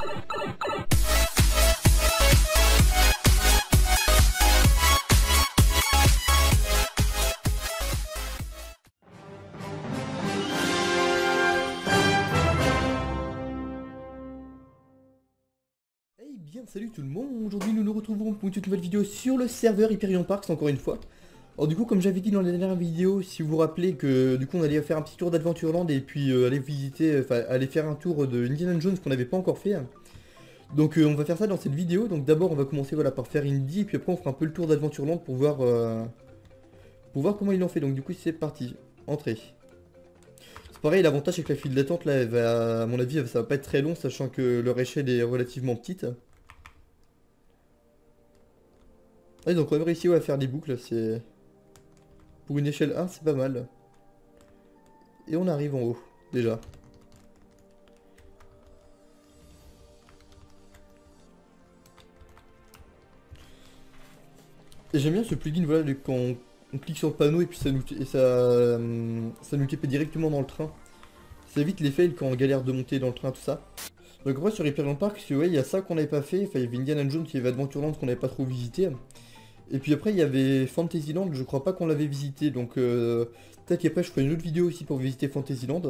Hey bien salut tout le monde, aujourd'hui nous nous retrouvons pour une toute nouvelle vidéo sur le serveur Hyperion Parks encore une fois. Alors du coup comme j'avais dit dans la dernière vidéo, si vous vous rappelez que du coup on allait faire un petit tour d'Adventureland et puis euh, aller visiter, enfin aller faire un tour de Indiana Jones qu'on n'avait pas encore fait. Donc euh, on va faire ça dans cette vidéo, donc d'abord on va commencer voilà par faire Indy et puis après on fera un peu le tour d'Adventureland pour voir euh, pour voir comment ils l'ont fait. Donc du coup c'est parti, entrée. C'est pareil, l'avantage c'est que la file d'attente là, va, à mon avis, ça va pas être très long, sachant que leur échelle est relativement petite. Ah, ils ont quand même réussi à faire des boucles, c'est... Pour une échelle 1, c'est pas mal. Et on arrive en haut, déjà. Et j'aime bien ce plugin, voilà, le- quand on, clique sur le panneau et puis ça nous, et ça, euh, ça nous directement dans le train. Ça évite les fails quand on galère de monter dans le train, tout ça. Donc après sur Hyperion Park, ouais, il y a ça qu'on n'avait pas fait. Il y avait Indiana Jones, y avait Adventureland qu'on n'avait pas trop visité. Et puis après, il y avait Fantasyland, je crois pas qu'on l'avait visité. Donc euh, peut-être qu'après, je ferai une autre vidéo aussi pour visiter Fantasyland.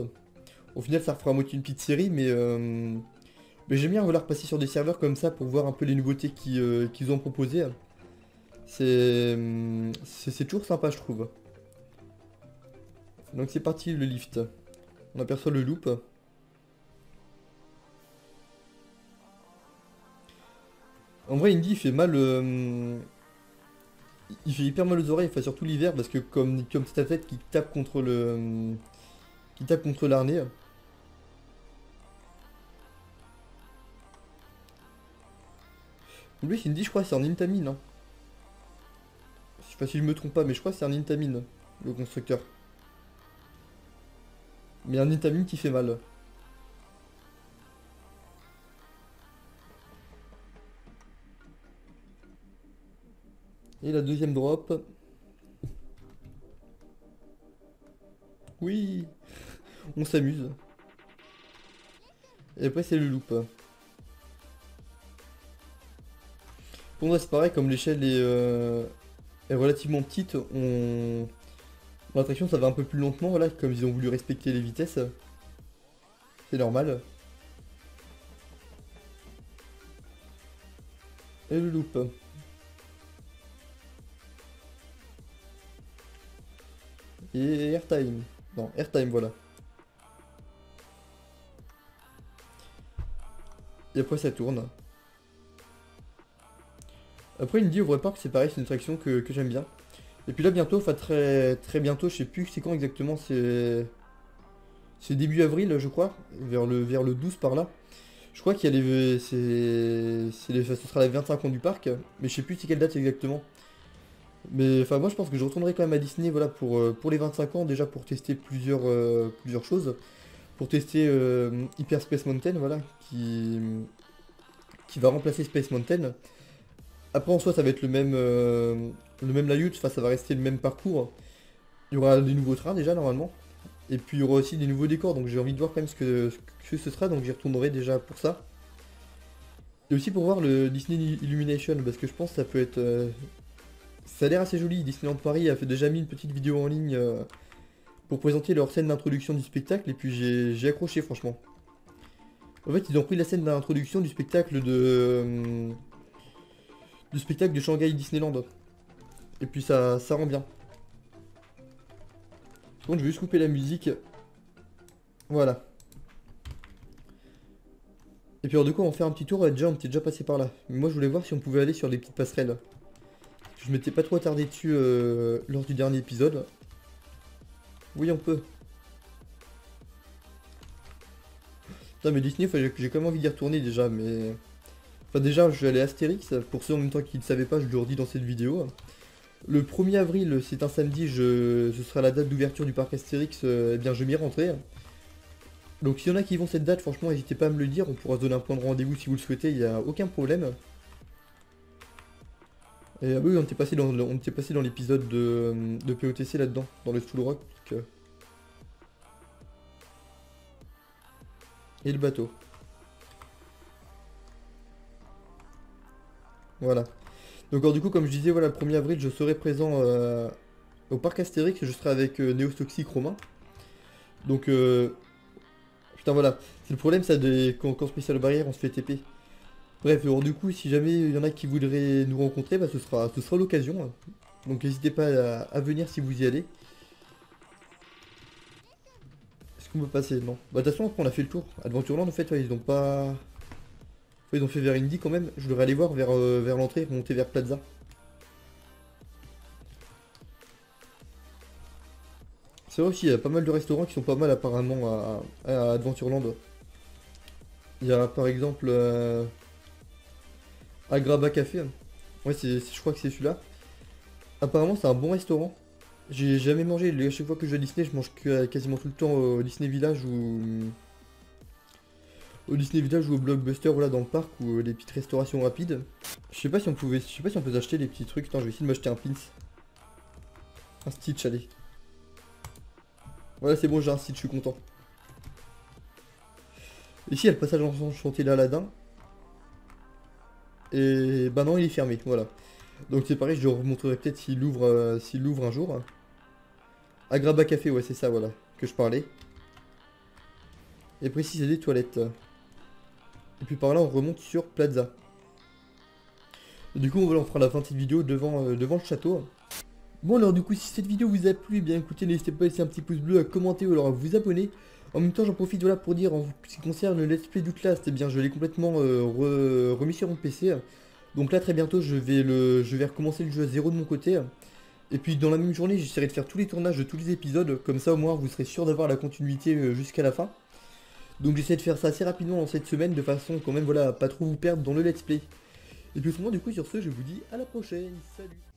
Au final, ça refera à moitié une petite série, mais, euh, mais j'aime bien vouloir passer sur des serveurs comme ça pour voir un peu les nouveautés euh, qu'ils ont proposées. C'est toujours sympa, je trouve. Donc c'est parti, le lift. On aperçoit le loop. En vrai, Indy, il fait mal... Il fait hyper mal aux oreilles, enfin surtout l'hiver, parce que comme comme ta tête qui tape contre le... Qui tape contre l'arnais. Lui, Indy, je crois, c'est en Intamin. Hein. Je sais pas si je me trompe pas, mais je crois que c'est un Intamin, le constructeur. Mais un Intamin qui fait mal. Et la deuxième drop. Oui On s'amuse. Et après c'est le loop. Pour moi c'est pareil, comme l'échelle est, euh, est relativement petite, on... L'attraction ça va un peu plus lentement, voilà, comme ils ont voulu respecter les vitesses. C'est normal. Et le loop. Airtime. Non, airtime, voilà. Et après ça tourne. Après il me dit au vrai parc c'est pareil, c'est une attraction que, j'aime bien. Et puis là bientôt, enfin très très bientôt, je sais plus c'est quand exactement, c'est... C'est début avril je crois, vers le, vers le 12 par là. Je crois qu'il y a les... c'est Ce sera les 25 ans du parc, mais je sais plus c'est quelle date exactement. Mais enfin moi je pense que je retournerai quand même à Disney voilà pour, euh, pour les 25 ans déjà pour tester plusieurs, euh, plusieurs choses. Pour tester euh, Hyper Space Mountain voilà qui, qui va remplacer Space Mountain. Après en soi ça va être le même le même layout, enfin ça va rester le même parcours. Il y aura des nouveaux trains déjà normalement. Et puis il y aura aussi des nouveaux décors donc j'ai envie de voir quand même ce que, ce que ce sera donc j'y retournerai déjà pour ça. Et aussi pour voir le Disney Illumination parce que je pense que ça peut être ça a l'air assez joli, Disneyland Paris a fait déjà mis une petite vidéo en ligne euh, pour présenter leur scène d'introduction du spectacle et puis j'ai accroché franchement. En fait ils ont pris la scène d'introduction du spectacle de... euh, du spectacle de Shanghai Disneyland. Et puis ça, ça rend bien. Par contre je vais juste couper la musique. Voilà. Et puis alors de quoi on faire un petit tour, déjà on était déjà passé par là. Moi je voulais voir si on pouvait aller sur des petites passerelles. Je m'étais pas trop attardé dessus euh, lors du dernier épisode. Oui, on peut. Putain, mais Disney, j'ai quand même envie d'y retourner déjà, mais... Enfin, déjà, je vais aller à Astérix. Pour ceux en même temps qui ne savaient pas, je le redis dans cette vidéo. Le 1er avril, c'est un samedi, ce sera la date d'ouverture du parc Astérix. euh, eh bien, je m'y rentrer. Donc, s'il y en a qui vont cette date, franchement, n'hésitez pas à me le dire. On pourra se donner un point de rendez-vous si vous le souhaitez, il n'y a aucun problème. Et ah oui, on était passé dans, on était passé dans l'épisode de, de POTC là-dedans, dans le Stool Rock. euh. Et le bateau. Voilà. Donc alors du coup, comme je disais, voilà, le 1er avril, je serai présent euh, au parc Astérix, je serai avec euh, Néos Toxic Romain. Donc, euh... putain voilà, c'est le problème ça, de... quand, quand spécial barrière, on se fait TP. Bref, alors du coup, si jamais il y en a qui voudraient nous rencontrer, bah, ce sera, ce sera l'occasion. Donc n'hésitez pas à, venir si vous y allez. Est-ce qu'on peut passer? Non. Bah de toute façon, on a fait le tour. Adventureland, en fait, ils ont pas... Ils ont fait vers Indy quand même. Je devrais aller voir vers, euh, vers l'entrée, monter vers Plaza. C'est vrai aussi, il y a pas mal de restaurants qui sont pas mal apparemment à, à Adventureland. Il y a par exemple euh, Agraba Café. Ouais, c'est, je crois que c'est celui-là. Apparemment, c'est un bon restaurant. J'ai jamais mangé. À chaque fois que je vais à Disney, je mange quasiment tout le temps au Disney Village ou au Disney Village ou au Blockbuster, voilà, dans le parc ou euh, les petites restaurations rapides. Je sais pas si on pouvait, je sais pas si on peut acheter les petits trucs. Je vais essayer de m'acheter un pins, un Stitch, allez. Voilà, c'est bon, j'ai un Stitch, je suis content. Ici, il y a le passage enchanté l'Aladin. Et bah non, il est fermé, voilà. Donc c'est pareil, je le remontrerai peut-être s'il ouvre, euh, s'il ouvre un jour. Agraba Café, ouais, c'est ça, voilà, que je parlais. Et précis, c'est des toilettes. Et puis par là, on remonte sur Plaza. Du coup, on fera la fin de cette vidéo devant, euh, devant le château. Bon alors du coup si cette vidéo vous a plu, eh bien écoutez n'hésitez pas à laisser un petit pouce bleu, à commenter ou alors à vous abonner. En même temps j'en profite voilà pour dire en ce qui concerne le Let's Play d'Outlast, eh bien je l'ai complètement euh, re- remis sur mon PC. Donc là très bientôt je vais le je vais recommencer le jeu à zéro de mon côté. Et puis dans la même journée j'essaierai de faire tous les tournages de tous les épisodes, comme ça au moins vous serez sûr d'avoir la continuité euh, jusqu'à la fin. Donc j'essaie de faire ça assez rapidement dans cette semaine de façon quand même voilà à pas trop vous perdre dans le Let's Play. Et puis autrement du coup sur ce je vous dis à la prochaine, salut